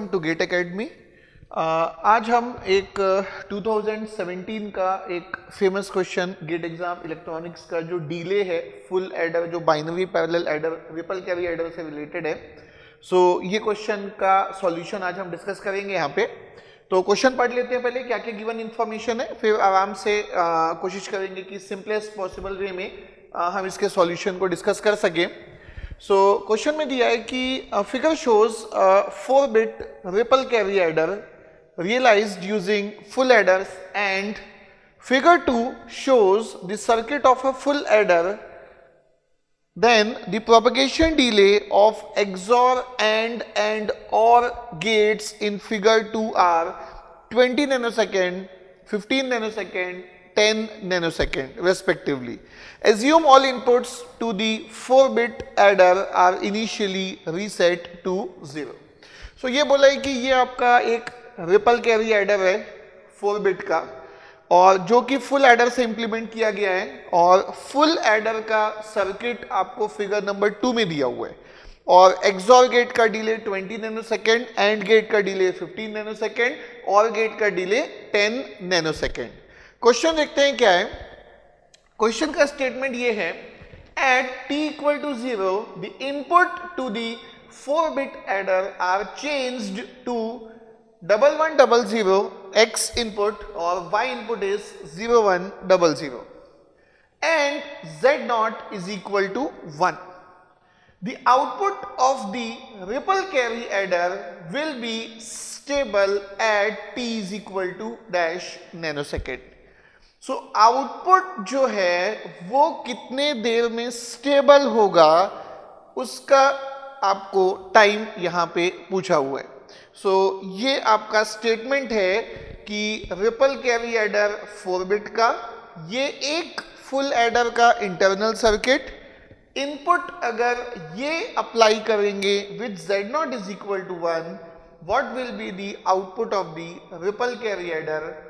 Welcome to gate academy आज हम एक 2017 का एक famous question GATE exam electronics का जो डीले है फुल एडर जो binary parallel adder ripple carry adder से रिलेटेड है। सो so, ये क्वेश्चन का सॉल्यूशन आज हम डिस्कस करेंगे यहाँ पे। तो क्वेश्चन पढ़ लेते हैं पहले क्या क्या गिवन इन्फॉर्मेशन है फिर आराम से कोशिश करेंगे कि सिंपलेस्ट पॉसिबल वे में आ, हम इसके सॉल्यूशन को डिस्कस कर सकें। सो क्वेश्चन में दिया है कि figure shows four bit ripple carry adder realised using full adder and figure two shows the circuit of a full adder then the propagation delay of XOR AND and OR gates in figure two are 20 nanosecond 15 nanosecond 10 nanosecond, respectively. Assume all inputs to the 4-bit adder are initially reset to 0. So, ये बोला है कि ये आपका एक ripple carry adder है 4 bit का, और जो कि फुल एडर से इंप्लीमेंट किया गया है, और फुल एडर का सर्किट आपको फिगर नंबर टू में दिया हुआ है और एक्सॉर गेट का delay 20 nano second and gate का delay 15 nano second OR gate का डिले 10 नैनो सेकेंड क्वेश्चन देखते हैं क्या है? क्वेश्चन का स्टेटमेंट ये है at T equal to zero the input to the four bit adder are change to double one double zero X input और Y input is zero one double zero and Z naught is equal to one the output of the ripple carry adder will be stable at T is equal to dash nanosecond so so, output जो है वो कितने देर में stable होगा उसका आपको time यहाँ पे पूछा हुआ है। सो so, ये आपका स्टेटमेंट है कि ripple carry adder four bit का ये एक फुल एडर का इंटरनल सर्किट इनपुट अगर ये अप्लाई करेंगे with Z naught is equal to one what will be the output of the ripple carry adder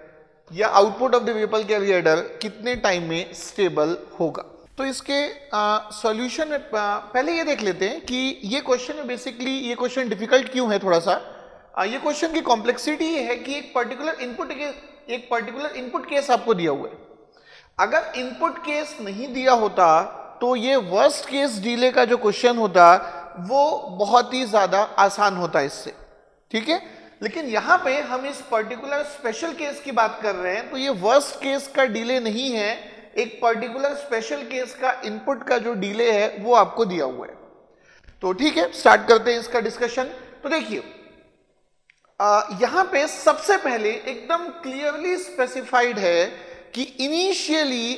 या output of the ripple carry adder कितने time में स्टेबल होगा? तो इसके सॉल्यूशन आ, पहले ये देख लेते हैं कि ये क्वेश्चन बेसिकली ये क्वेश्चन डिफ़िकल्ट क्यों है थोड़ा सा ये क्वेश्चन की कॉम्प्लेक्सिटी है कि एक पर्टिकुलर इनपुट के एक पर्टिकुलर इनपुट केस आपको दिया हुआ है। अगर इनपुट केस नहीं दिया होता तो ये वर्स्ट केस डीले का जो क्वेश्चन होता वो बहुत ही ज़्यादा आसान होता इससे। ठीक है? लेकिन यहाँ पे हम इस पर्टिकुलर स्पेशल केस की बात कर रहे हैं तो ये वर्स्ट केस का डिले नहीं है। एक पर्टिकुलर स्पेशल केस का इनपुट का जो डिले है, वो आपको दिया हुआ है। तो ठीक है स्टार्ट करते हैं इसका डिस्कशन तो देखिए यहाँ पे सबसे पहले एकदम क्लियरली स्पेसिफाइड है कि इनिशियली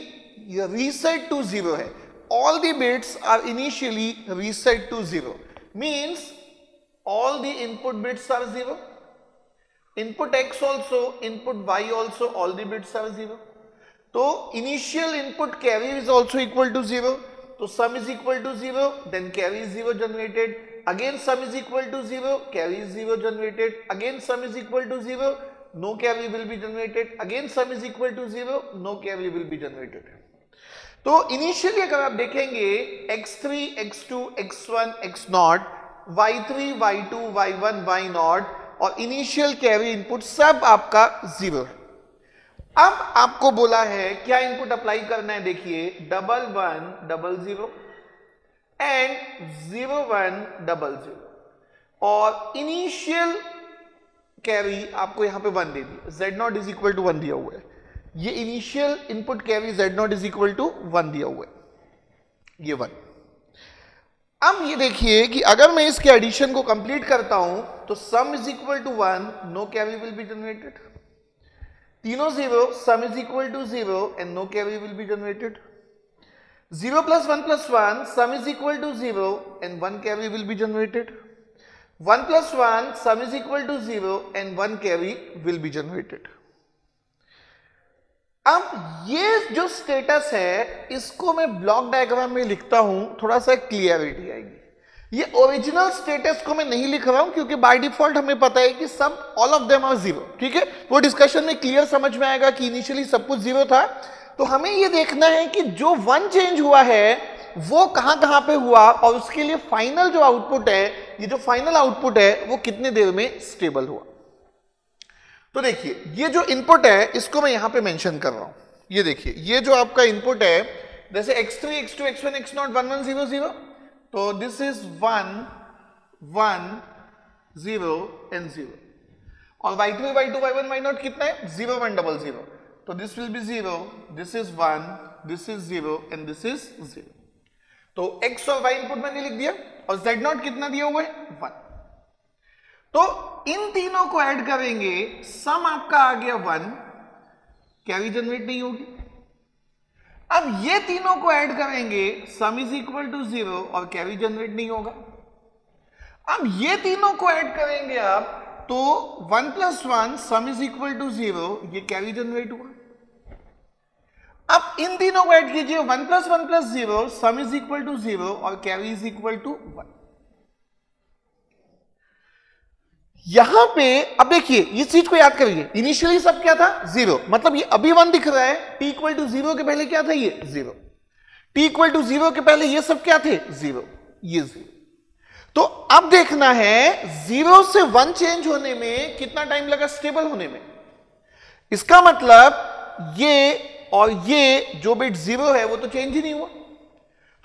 रीसेट टू ज़ीरो है। All the bits are initially reset to zero means all the input bits are zero input X also input Y also all the bits are zero तो initial input carry is also equal to zero तो sum is equal to zero then carry is zero generated again sum is equal to zero carry is zero generated again sum is equal to zero no carry will be generated again sum is equal to zero no carry will be generated तो initially अगर आप देखेंगे x3, x2, x1, x0, y3, y2, y1, y0 और initial carry input सब आपका zero है। अब आपको बोला है, क्या इनपुट अप्लाई करना है? देखिए double one double zero and zero one double zero और इनिशियल कैरी आपको यहाँ पे वन दे दी Z naught is equal to one दिया हुआ है। ये initial input carry Z naught is equal to one दिया हुआ है। ये वन अब ये देखिए कि अगर मैं इसके एडिशन को कंप्लीट करता हूँ तो sum is equal to one no carry will be generated तीनों zero sum is equal to zero and no carry will be generated zero plus one plus one sum is equal to zero and one carry will be generated one plus one sum is equal to zero and one carry will be generated अब ये जो status है, इसको मैं block diagram में लिखता हूँ, थोड़ा सा क्लियरिटी आएगी। ये ओरिजिनल स्टेटस को मैं नहीं लिख रहा हूँ, क्योंकि बाय डिफ़ॉल्ट हमें पता है कि सब all of them are zero ठीक है? वो डिस्कशन में क्लियर समझ में आएगा कि इनिशियली सब कुछ ज़ीरो था। तो हमें यह देखना है कि जो वन चेंज हुआ है, वो कहाँ कहाँ पे हुआ, और उसके लिए फाइनल जो आउटपुट है, ये जो फाइनल आउटपुट है, वो कितने देर में स्टेबल हुआ। तो देखिए, ये जो इनपुट है, इसको मैं यहाँ पे मेंशन कर रहा हूँ। ये देखिए, ये जो आपका इनपुट है, जैसे x3 x2 x1 x0 1 1 0 0 तो दिस इज़ 1 1 0 एंड 0 और y3 y2 y1 y0 कितना है? 0 1 डबल 0 तो this will be 0 this is 1 this is 0 and this is 0 तो x और y इनपुट मैंने लिख दिया, और z0 कितना दिया हुआ है? 1 तो इन तीनों को ऐड करेंगे सम आपका आ गया वन कैरी जनरेट नहीं होगी? अब ये तीनों को ऐड करेंगे sum is equal to zero और कैरी जनरेट नहीं होगा। अब ये तीनों को ऐड करेंगे आप तो one plus one sum is equal to zero ये कैरी जनरेट हुआ। अब इन तीनों को ऐड कीजिए one plus one plus zero sum is equal to zero और carry is equal to one यहाँ पे, अब देखिए इस चीज़ को याद करिए। इनिशियली सब क्या था? ज़ीरो मतलब ये अभी वन दिख रहा है। टी इक्वल टू ज़ीरो के पहले क्या था? ये zero T equal to zero के पहले ये सब क्या थे? ज़ीरो ये ज़ीरो तो अब देखना है ज़ीरो से वन चेंज होने में कितना टाइम लगा? स्टेबल होने में। इसका मतलब ये और ये, जो बिट ज़ीरो है, वो तो चेंज ही नहीं हुआ।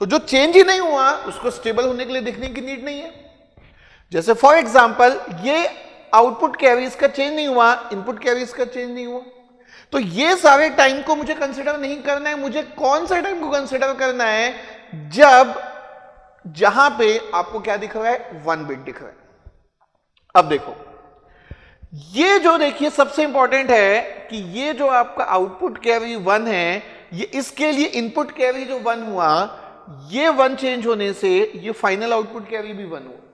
तो जो चेंज ही नहीं हुआ, उसको स्टेबल होने के लिए देखने की नीड नहीं है। जैसे फॉर एग्ज़ाम्पल ये आउटपुट कैरीज का चेंज नहीं हुआ इनपुट कैरीज का चेंज नहीं हुआ। तो ये सारे टाइम को मुझे कंसिडर नहीं करना है, मुझे कौन सा टाइम को कंसिडर करना है जब जहाँ पे आपको क्या दिख रहा है? वन बिट दिख रहा है। अब देखो, ये जो देखिए सबसे इंपॉर्टेंट है कि ये जो आपका आउटपुट कैरी वन है, ये इसके लिए इनपुट कैरी जो वन हुआ, ये वन चेंज होने से ये फाइनल आउटपुट कैरी भी वन हुआ।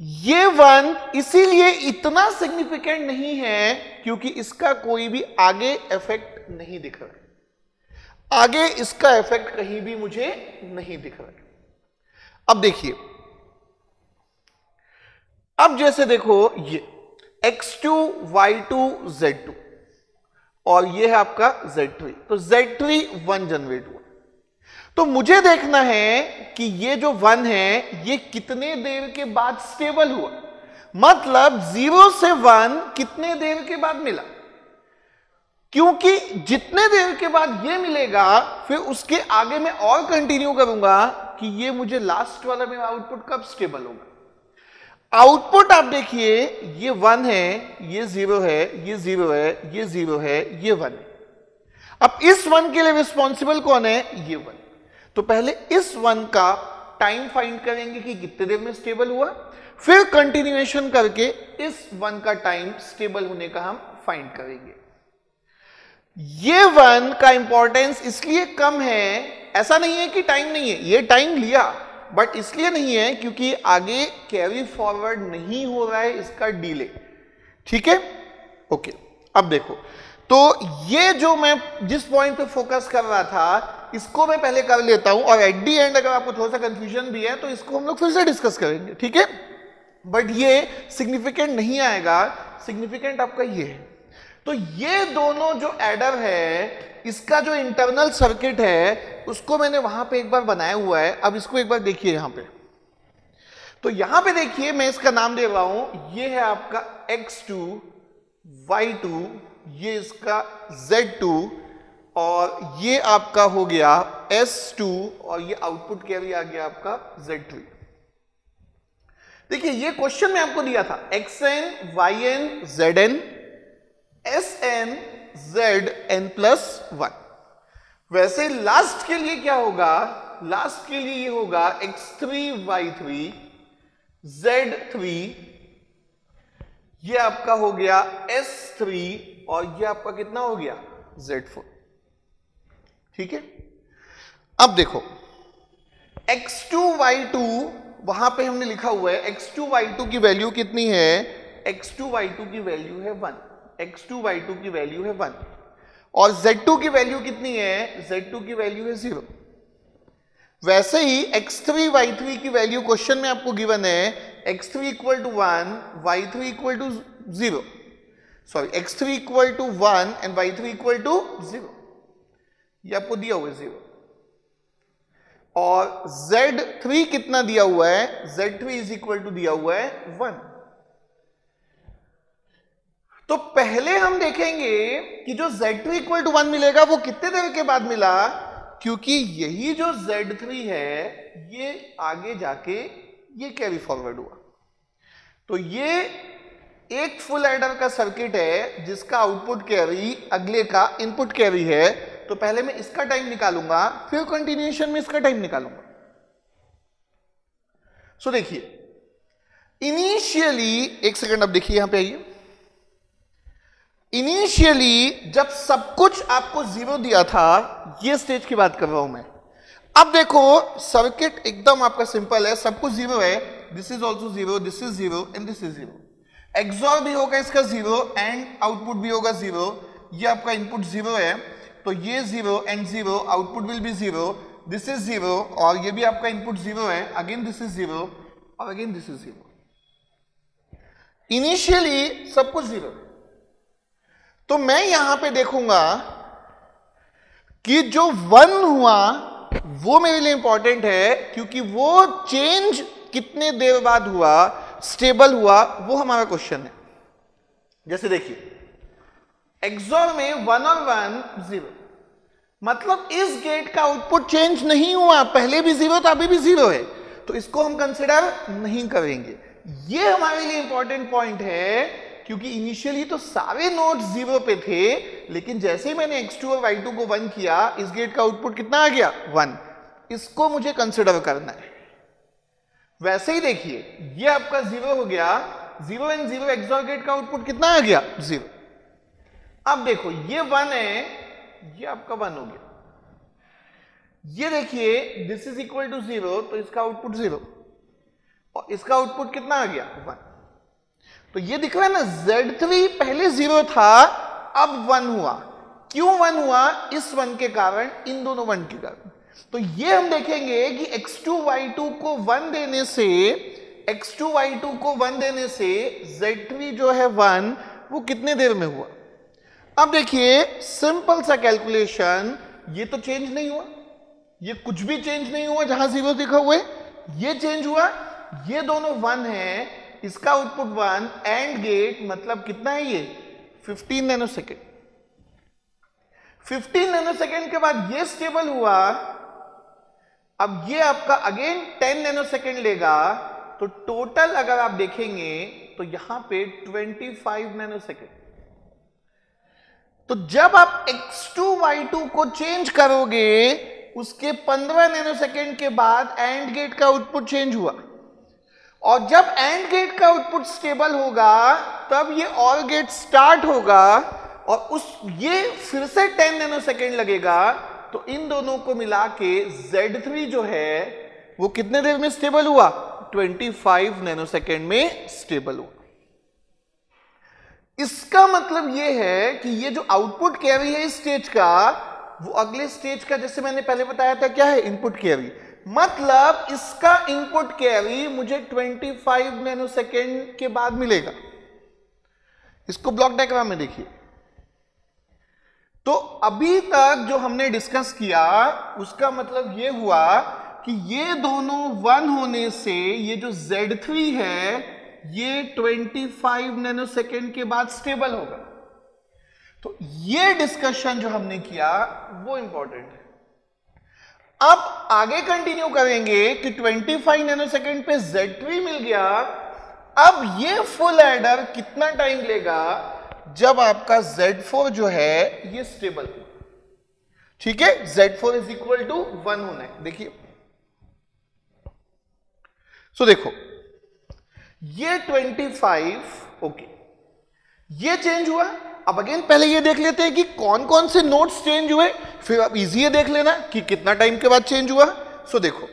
ये वन इसीलिए इतना सिग्निफिकेंट नहीं है क्योंकि इसका कोई भी आगे इफ़ेक्ट नहीं दिख रहा आगे इसका इफ़ेक्ट कहीं भी मुझे नहीं दिख रहा है। अब देखिए, अब जैसे देखो ये x2 y2 z2 और ये है आपका z3 तो z3 वन जनरेट हुआ। तो मुझे देखना है कि ये जो वन है, ये कितने देर के बाद स्टेबल हुआ? मतलब ज़ीरो से वन कितने देर के बाद मिला? क्योंकि जितने देर के बाद ये मिलेगा, फिर उसके आगे मैं और कंटिन्यू करूँगा कि ये मुझे लास्ट वाला मेरा आउटपुट कब स्टेबल होगा। आउटपुट आप देखिए, ये वन है, ये ज़ीरो है, ये ज़ीरो है, ये ज़ीरो है, ये वन है। अब इस वन के लिए रिस्पॉन्सिबल कौन है? ये वन तो पहले इस वन का टाइम फाइंड करेंगे कि कितने देर में स्टेबल हुआ, फिर कंटिन्यूएशन करके इस वन का टाइम स्टेबल होने का हम फाइंड करेंगे। ये वन का इंपॉर्टेंस इसलिए कम है, ऐसा नहीं है कि टाइम नहीं है, ये टाइम लिया बट इसलिए नहीं है क्योंकि आगे कैरी फॉरवर्ड नहीं हो रहा है, इसका डीले ठीक है? ओके अब देखो तो ये जो मैं जिस पॉइंट पे फोकस कर रहा था इसको मैं पहले कर लेता हूँ, और एट दी एंड अगर आपको थोड़ा सा कंफ्यूजन भी है तो इसको हम लोग फिर से डिस्कस करेंगे, ठीक है? बट ये सिग्निफिकेंट नहीं आएगा। सिग्निफिकेंट आपका ये है। तो ये दोनों जो एडर है, इसका जो इंटरनल सर्किट है, उसको मैंने वहाँ पे एक बार बनाया हुआ है। अब इसको एक बार देखिए यहाँ पे। तो यहाँ पे देखिए, मैं इसका नाम दे रहा हूँ। ये है आपका x2 y2 ये इसका Z2 और ये आपका हो गया S2 और ये आउटपुट कैरी आ गया आपका Z3 देखिए, ये क्वेश्चन में आपको दिया था, xn, yn, zn, sn, zn plus one वैसे लास्ट के लिए क्या होगा? लास्ट के लिए ये होगा x3 y3 z3 ये आपका हो गया s3 और ये आपका कितना हो गया z4 ठीक है? अब देखो x2 y2 वहाँ पे हमने लिखा हुआ है x2 y2 की वैल्यू कितनी है? x2 y2 की वैल्यू है वन x2 y2 की वैल्यू है वन और z2 की वैल्यू कितनी है? z2 की वैल्यू है ज़ीरो वैसे ही x3 y3 की वैल्यू क्वेश्चन में आपको गिवन है x3 equal to one Y three equal to zero sorry x3 equal to one and y3 equal to zero ये आपको दिया हुआ है ज़ीरो और Z3 कितना दिया हुआ है? Z3 three is equal to दिया हुआ है वन तो पहले हम देखेंगे कि जो Z2 इक्वल टू वन मिलेगा, वो कितने देर के बाद मिला? क्योंकि यही जो Z3 है, ये आगे जाके ये कैरी फॉरवर्ड हुआ. तो ये एक फुल एडर का सर्किट है, जिसका आउटपुट कैरी अगले का इनपुट कैरी है. तो पहले मैं इसका टाइम निकालूँगा फिर कंटिन्यूएशन में इसका टाइम निकालूँगा। सो so, देखिए इनिशियली एक सेकंड अब देखिए यहाँ पे आइए। इनिशियली जब सब कुछ आपको ज़ीरो दिया था ये स्टेज की बात कर रहा हूँ मैं। अब देखो सर्किट एकदम आपका सिंपल है सब कुछ ज़ीरो है। This is also zero this is zero and this is zero XOR भी होगा इसका ज़ीरो एंड आउटपुट भी होगा ज़ीरो ये आपका इनपुट ज़ीरो है। तो ये zero and zero output will be zero this is zero और ये भी आपका इनपुट ज़ीरो है अगेन दिस इज़ ज़ीरो और again this is zero initially सब कुछ ज़ीरो तो मैं यहाँ पे देखूँगा कि जो वन हुआ, वो मेरे लिए इंपॉर्टेंट है, क्योंकि वो चेंज कितने देर बाद हुआ स्टेबल हुआ, वो हमारा क्वेश्चन है. जैसे देखिए एक्सोर में वन और वन ज़ीरो मतलब इस गेट का आउटपुट चेंज नहीं हुआ, पहले भी ज़ीरो था, अभी भी ज़ीरो है। तो इसको हम कंसिडर नहीं करेंगे। ये हमारे लिए इंपॉर्टेंट पॉइंट है, क्योंकि इनिशियली तो सारे नोट ज़ीरो पे थे, लेकिन जैसे ही मैंने x2 और y2 को वन किया, इस गेट का आउटपुट कितना आ गया? वन इसको मुझे कंसिडर करना है। वैसे ही देखिए, ये आपका ज़ीरो हो गया। Zero and zero XOR gate का आउटपुट कितना आ गया? ज़ीरो अब देखो, ये वन है, ये आपका वन हो गया। ये देखिए this is equal to zero तो इसका आउटपुट ज़ीरो और इसका आउटपुट कितना आ गया? वन। तो ये दिख रहा है ना जेड थ्री पहले ज़ीरो था, अब वन हुआ। क्यों वन हुआ? इस वन के कारण, इन दोनों वन के कारण। तो ये हम देखेंगे कि x2 y2 को वन देने से x2 y2 को वन देने से z3 जो है वन, वो कितने देर में हुआ? अब देखिए सिंपल सा कैलकुलेशन ये तो चेंज नहीं हुआ। ये कुछ भी चेंज नहीं हुआ जहाँ ज़ीरो दिखा हुआ है ये चेंज हुआ। ये दोनों वन है। इसका आउटपुट वन एंड गेट मतलब कितना है ये? 15 नैनो सेकेंड 15 नैनो सेकेंड के बाद ये स्टेबल हुआ। अब ये आपका अगेन 10 नैनो सेकेंड लेगा। तो टोटल अगर आप देखेंगे तो यहाँ पे 25 नैनो सेकेंड तो जब आप x2 y2 को चेंज करोगे, उसके 15 नैनो सेकेंड के बाद एंड गेट का आउटपुट चेंज हुआ। और जब एंड गेट का आउटपुट स्टेबल होगा, तब ये ऑल गेट स्टार्ट होगा और उस, ये फिर से 10 नैनो सेकेंड लगेगा। तो इन दोनों को मिला के Z3 जो है, वो कितने देर में स्टेबल हुआ? 25 नैनो सेकेंड में स्टेबल हुआ। इसका मतलब ये है कि ये जो आउटपुट कैरी है इस स्टेज का, वो अगले स्टेज का, जैसे मैंने पहले बताया था, क्या है इनपुट कैरी मतलब इसका इनपुट कैरी मुझे 25 नैनो सेकेंड के बाद मिलेगा। इसको ब्लॉक डायग्राम में देखिए। तो अभी तक जो हमने डिस्कस किया, उसका मतलब ये हुआ कि ये दोनों वन होने से, ये जो Z3 है ये 25 नैनो सेकेंड के बाद स्टेबल होगा। तो ये डिस्कशन जो हमने किया, वो इंपॉर्टेंट है। अब आगे कंटिन्यू करेंगे कि 25 नैनो सेकेंड पे Z3 मिल गया। अब ये फुल एडर कितना टाइम लेगा? जब आपका Z4 जो है, ये स्टेबल ठीक है? Z4 is equal to one होना है। देखिए। सो देखो ये 25 ओके ये चेंज हुआ। अब अगेन पहले ये देख लेते हैं कि कौन कौन से नोट्स चेंज हुए। फिर आप इजी है देख लेना कि कितना टाइम के बाद चेंज हुआ। सो so, देखो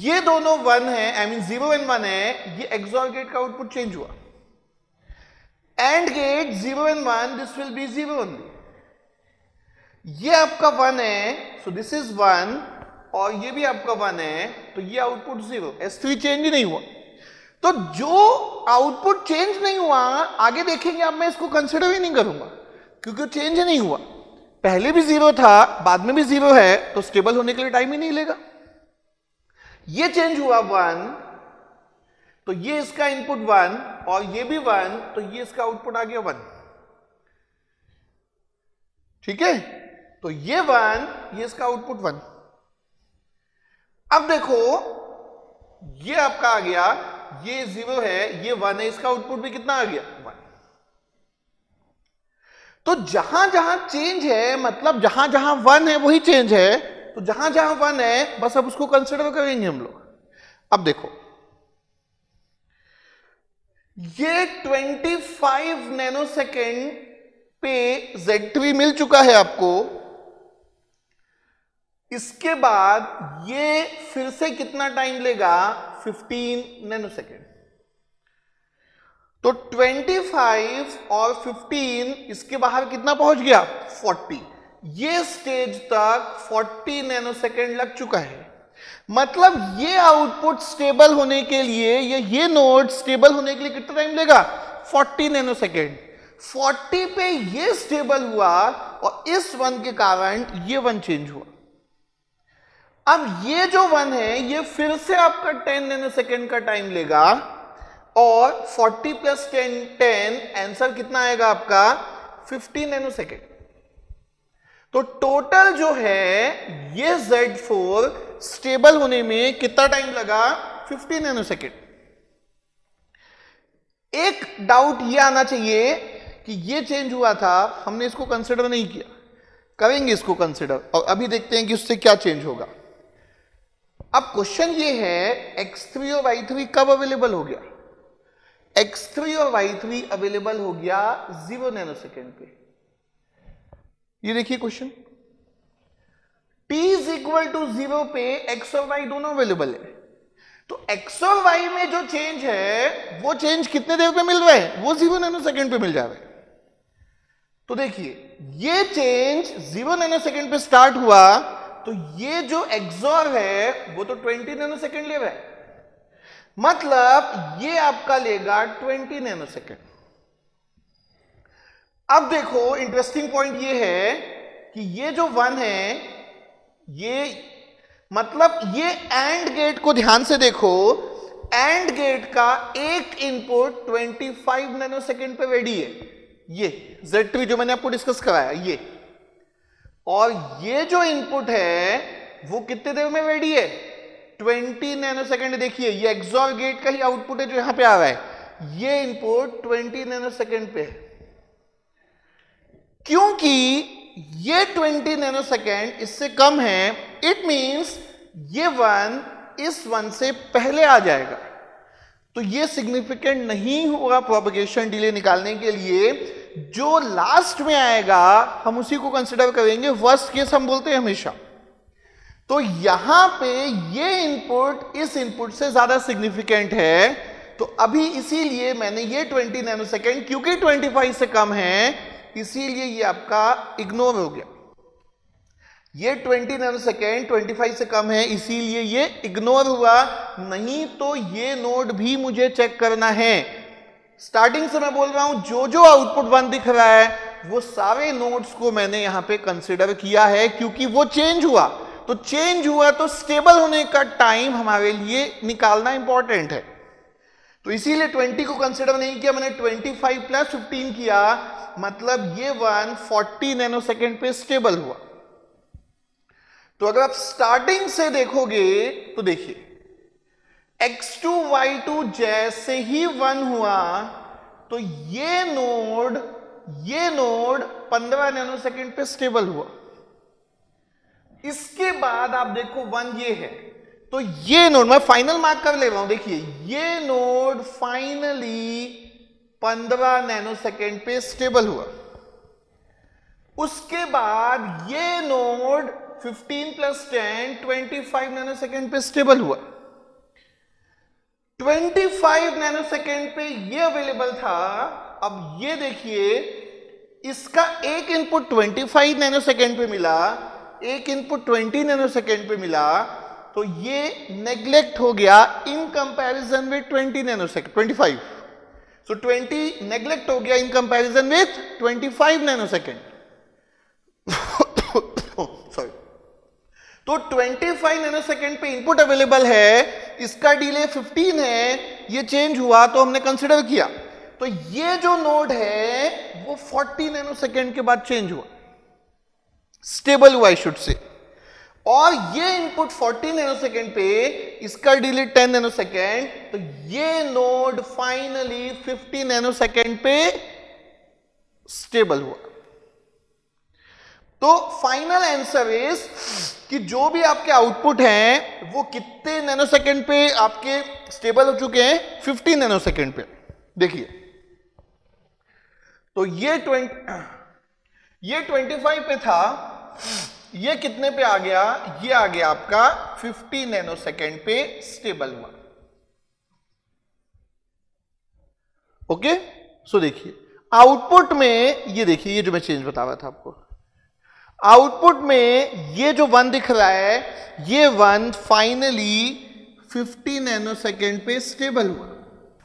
ये दोनों वन है I mean zero and one है ये एक्सॉर गेट का आउटपुट चेंज हुआ। AND gate zero and one this will be zero only ये आपका वन है सो दिस इज़ वन और ये भी आपका वन है तो ये output zero S three change नहीं हुआ। तो जो आउटपुट चेंज नहीं हुआ, आगे देखेंगे अब मैं इसको कंसिडर ही नहीं करूँगा, क्योंकि चेंज नहीं हुआ। पहले भी ज़ीरो था, बाद में भी ज़ीरो है तो स्टेबल होने के लिए टाइम ही नहीं लेगा। ये चेंज हुआ वन तो ये इसका इनपुट वन और ये भी वन तो ये इसका आउटपुट आ गया वन ठीक है? तो ये वन ये इसका आउटपुट वन अब देखो, ये आपका आ गया ये ज़ीरो है, ये वन है, इसका आउटपुट भी कितना आ गया? वन तो जहाँ जहाँ चेंज है मतलब जहाँ जहाँ वन है, वही चेंज है। तो जहाँ जहाँ वन है, बस अब उसको कंसिडर करेंगे हम लोग। अब देखो। ये 25 नैनो सेकेंड पे Z3 मिल चुका है आपको। इसके बाद ये फिर से कितना टाइम लेगा? 15 नैनो सेकेंड तो 25 और 15 इसके बाहर कितना पहुँच गया? 40 ये स्टेज तक 40 नैनो सेकेंड लग चुका है। मतलब ये आउटपुट स्टेबल होने के लिए ये ये नोड स्टेबल होने के लिए कितना टाइम लेगा? 40 नैनो सेकेंड 40 पे ये स्टेबल हुआ और इस वन के कारण ये वन चेंज हुआ। अब ये जो वन है, ये फिर से आपका 10 नैनो सेकेंड का टाइम लेगा और 40 प्लस टेन टेन आंसर कितना आएगा आपका? 15 नैनो सेकेंड तो टोटल जो है, ये Z4 स्टेबल होने में कितना टाइम लगा? 15 नैनो सेकेंड एक डाउट ये आना चाहिए कि ये चेंज हुआ था, हमने इसको कंसिडर नहीं किया. करेंगे इसको कंसिडर और अभी देखते हैं कि उससे क्या चेंज होगा. अब क्वेश्चन ये है X3 और Y3 कब अवेलेबल हो गया? X3 और Y3 अवेलेबल हो गया ज़ीरो नैनो सेकेंड पे। ये देखिए question. T is equal to zero पे X और Y दोनों अवेलेबल है। तो X और Y में जो चेंज है, वो चेंज कितने देर पे मिल रहा है? वो ज़ीरो नैनो सेकेंड पे मिल जा रहा है। तो देखिए, ये चेंज ज़ीरो नैनो सेकेंड पे स्टार्ट हुआ तो ये जो एक्सोर है, वो तो 20 नैनो सेकेंड ले रहा है। मतलब ये आपका लेगा 20 नैनो सेकेंड अब देखो इंटरेस्टिंग पॉइंट ये है कि ये जो वन है, ये मतलब ये एंड गेट को ध्यान से देखो एंड गेट का एक इनपुट 25 नैनो सेकेंड पे रेडी है। ये Z3 जो मैंने आपको डिस्कस कराया, ये। और ये जो इनपुट है, वो कितने देर में रेडी है? 20 नैनो सेकेंड देखिए, ये एक्सॉर गेट का ही आउटपुट है जो यहाँ पे आ रहा है। ये इनपुट 20 नैनो सेकेंड पे है। क्योंकि ये 20 नैनो सेकेंड इससे कम है इट मींस ये वन इस वन से पहले आ जाएगा। तो ये सिग्निफिकेंट नहीं होगा प्रोपगेशन डिले निकालने के लिए। जो लास्ट में आएगा, हम उसी को कंसिडर करेंगे वर्स्ट केस हम बोलते हैं हमेशा। तो यहाँ पे ये इनपुट इस इनपुट से ज़्यादा सिग्निफिकेंट है। तो अभी इसीलिए मैंने ये 20 नैनो सेकेंड क्योंकि 25 से कम है, इसीलिए ये आपका इग्नोर हो गया। ये 20 नैनो सेकेंड 25 से कम है, इसीलिए ये इग्नोर हुआ। नहीं तो ये नोड भी मुझे चेक करना है। स्टार्टिंग से मैं बोल रहा हूँ जो जो आउटपुट वन दिख रहा है, वो सारे नोड्स को मैंने यहाँ पे कंसिडर किया है, क्योंकि वो चेंज हुआ। तो चेंज हुआ तो स्टेबल होने का टाइम हमारे लिए निकालना इंपॉर्टेंट है। तो इसीलिए 20 को कंसिडर नहीं किया, मैंने 25 प्लस 15 किया मतलब ये वन 40 नैनो सेकेंड पे स्टेबल हुआ। तो अगर आप स्टार्टिंग से देखोगे तो देखिए x2 y2 जैसे ही वन हुआ तो ये नोड ये नोड 15 नैनो सेकेंड पे स्टेबल हुआ। इसके बाद आप देखो वन ये है तो ये नोड मैं फाइनल मार्क कर ले रहा हूँ, देखिए, ये नोड फाइनली 15 नैनो सेकेंड पे स्टेबल हुआ। उसके बाद ये नोड 15 प्लस 10 25 नैनो सेकेंड पे स्टेबल हुआ। 25 नैनो सेकेंड पे ये अवेलेबल था। अब ये देखिए, इसका एक इनपुट 25 नैनो सेकेंड पे मिला, एक इनपुट 20 नैनो सेकेंड पे मिला तो ये नेग्लेक्ट हो गया in comparison with 20 nano second 25 so 20 neglect हो गया in comparison with 25 nano second sorry तो 25 नैनो सेकेंड पे इनपुट अवेलेबल है, इसका डिले 15 है, ये चेंज हुआ तो हमने कंसिडर किया। तो ये जो नोड है, वो 40 नैनो सेकेंड के बाद चेंज हुआ। स्टेबल हुआ शुड से और ये इनपुट 40 नैनो सेकेंड पे, इसका डिले 10 नैनो सेकेंड तो ये नोड फाइनली 50 नैनो सेकेंड पे स्टेबल हुआ। तो फाइनल आंसर इज़ कि जो भी आपके आउटपुट हैं, वो कितने नैनो सेकेंड पे आपके स्टेबल हो चुके हैं? 50 नैनो सेकेंड पे। देखिए। तो ये 20 ये 25 पे था, ये कितने पे आ गया? ये आ गया आपका 50 नैनो सेकेंड पे स्टेबल हुआ ओके सो देखिए आउटपुट में, ये देखिए, ये जो मैं चेंज बता रहा था आपको। आउटपुट में ये जो वन दिख रहा है, ये वन फाइनली 50 नैनो सेकेंड पे स्टेबल हुआ।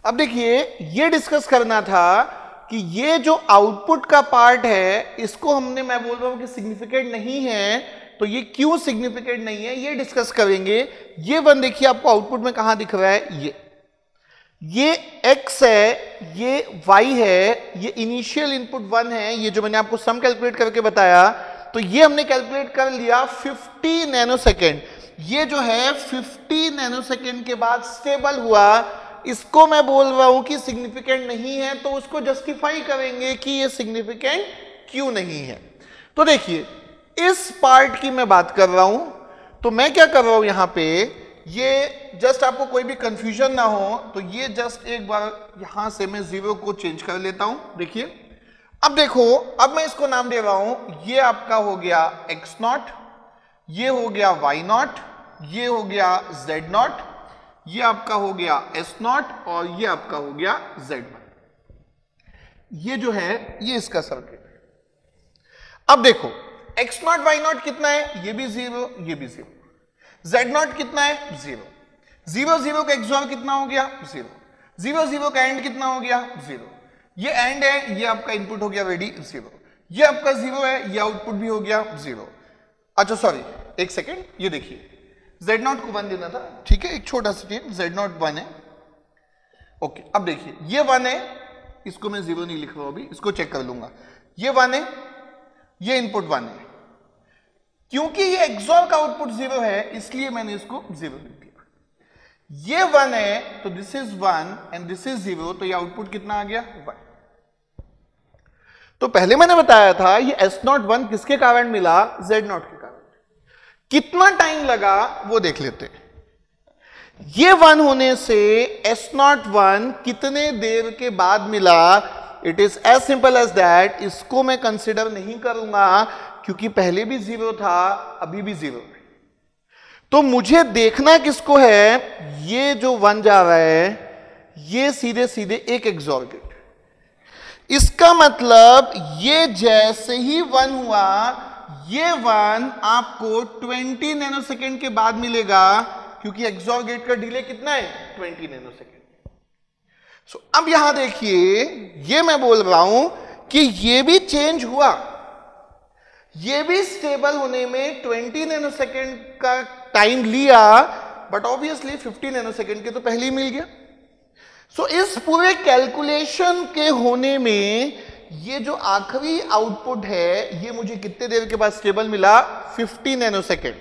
अब देखिए, ये डिस्कस करना था कि ये जो आउटपुट का पार्ट है, इसको हमने, मैं बोल रहा हूँ कि सिग्निफिकेंट नहीं है तो ये क्यों सिग्निफिकेंट नहीं है, ये डिस्कस करेंगे। ये वन देखिए, आपको आउटपुट में कहाँ दिख रहा है? ये। ये x है, ये y है, ये इनिशियल इनपुट वन है, ये जो मैंने आपको सम कैलकुलेट करके बताया तो ये हमने कैलकुलेट कर लिया 50 नैनो सेकेंड ये जो है 50 नैनो सेकेंड के बाद स्टेबल हुआ। इसको मैं बोल रहा हूँ कि सिग्निफिकेंट नहीं है तो उसको जस्टिफाई करेंगे कि ये सिग्निफिकेंट क्यों नहीं है। तो देखिए, इस पार्ट की मैं बात कर रहा हूँ। तो मैं क्या कर रहा हूँ यहाँ पे? ये जस्ट आपको कोई भी कंफ्यूजन ना हो तो ये जस्ट एक बार यहाँ से मैं ज़ीरो को चेंज कर लेता हूँ। देखिए। अब देखो, अब मैं इसको नाम दे रहा हूँ, ये आपका हो गया एक्स नॉट ये हो गया वाई नॉट ये हो गया जेड नॉट ये आपका हो गया एस नॉट और ये आपका हो गया जेड नॉट ये जो है, ये इसका सर्किट अब देखो एक्स नॉट वाई नॉट कितना है? ये भी ज़ीरो ये भी ज़ीरो जेड नॉट कितना है? ज़ीरो ज़ीरो ज़ीरो का एक्सॉर कितना हो गया? ज़ीरो ज़ीरो ज़ीरो का एंड कितना हो गया? ज़ीरो ये एंड है, ये आपका इनपुट हो गया रेडी ज़ीरो ये आपका ज़ीरो है, ये आउटपुट भी हो गया ज़ीरो अच्छा सॉरी एक सेकेंड ये देखिए. जेड नॉट को वन देना था, ठीक है, एक छोटा सा टेन जेड नॉट वन है. ओके अब देखिए, ये वन है, इसको मैं ज़ीरो नहीं लिख रहा हूँ अभी, इसको चेक कर लूँगा. ये वन है, ये इनपुट वन है. क्योंकि ये एक्सॉर का आउटपुट ज़ीरो है, इसलिए मैंने इसको ज़ीरो लिख दिया. ये वन है तो this is one and this is zero तो ये आउटपुट कितना आ गया? वन तो पहले मैंने बताया था, ये एस नॉट वन किसके कारण मिला? जेड नॉट के कारण। कितना टाइम लगा, वो देख लेते। ये वन होने से एस नॉट वन कितने देर के बाद मिला? It is as simple as that इसको मैं कंसिडर नहीं करूँगा, क्योंकि पहले भी ज़ीरो था, अभी भी ज़ीरो तो मुझे देखना किसको है? ये जो वन जा रहा है, ये सीधे सीधे एक एग्जॉर्गेट इसका मतलब ये जैसे ही वन हुआ, ये वन आपको 20 नैनो सेकेंड के बाद मिलेगा, क्योंकि एग्जॉर गेट का डिले कितना है? 20 नैनो सेकेंड सो अब यहाँ देखिए, ये मैं बोल रहा हूँ कि ये भी चेंज हुआ। ये भी स्टेबल होने में 20 नैनो सेकेंड का टाइम लिया बट ऑब्वियसली 50 नैनो सेकेंड के तो पहले ही मिल गया। सो so, इस पूरे कैलकुलेशन के होने में ये जो आखिरी आउटपुट है ये मुझे कितने देर के बाद स्टेबल मिला? 50 नैनो सेकेंड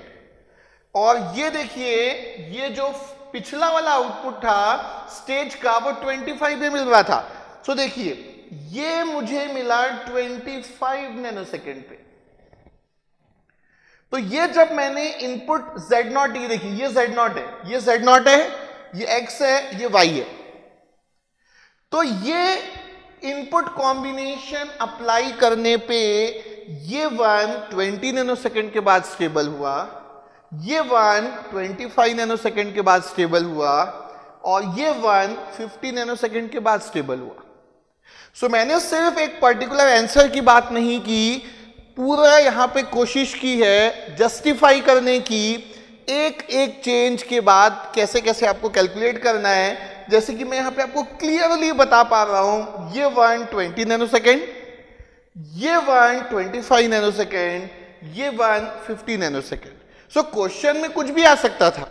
और ये देखिए ये जो पिछला वाला आउटपुट था स्टेज का वो 25 पे मिल रहा था. सो so, देखिए ये मुझे मिला 25 नैनो सेकेंड पे. तो ये जब मैंने इनपुट Z नॉट ये देखिए ये Z नॉट है ये Z नॉट है ये X है ये Y है. तो ये इनपुट कॉम्बिनेशन अप्लाई करने पे ये वन 20 नैनो सेकेंड के बाद स्टेबल हुआ ये वन 25 नैनो सेकेंड के बाद स्टेबल हुआ और ये वन 50 नैनो सेकेंड के बाद स्टेबल हुआ। सो so, मैंने सिर्फ़ एक पर्टिकुलर आंसर की बात नहीं की पूरा यहाँ पे कोशिश की है जस्टिफाई करने की एक एक चेंज के बाद कैसे कैसे आपको कैलकुलेट करना है जैसे कि मैं यहाँ पे आपको क्लियरली बता पा रहा हूँ ये वन ट्वेंटी नैनो सेकेंड ये one twenty five nano second ये one fifty nano second so question में कुछ भी आ सकता था।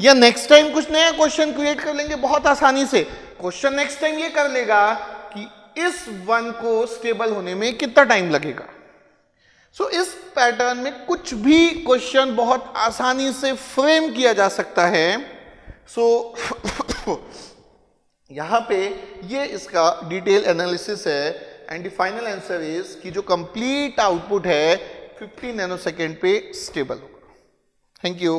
या नेक्स्ट टाइम कुछ नया क्वेश्चन क्रिएट कर लेंगे बहुत आसानी से। क्वेश्चन नेक्स्ट टाइम ये कर लेगा कि इस वन को स्टेबल होने में कितना टाइम लगेगा। सो so, इस पैटर्न में कुछ भी क्वेश्चन बहुत आसानी से फ्रेम किया जा सकता है। सो यहाँ पे ये इसका डिटेल एनालिसिस है and the final answer is कि जो कंप्लीट आउटपुट है 50 नैनो सेकेंड पे स्टेबल होगा। Thank you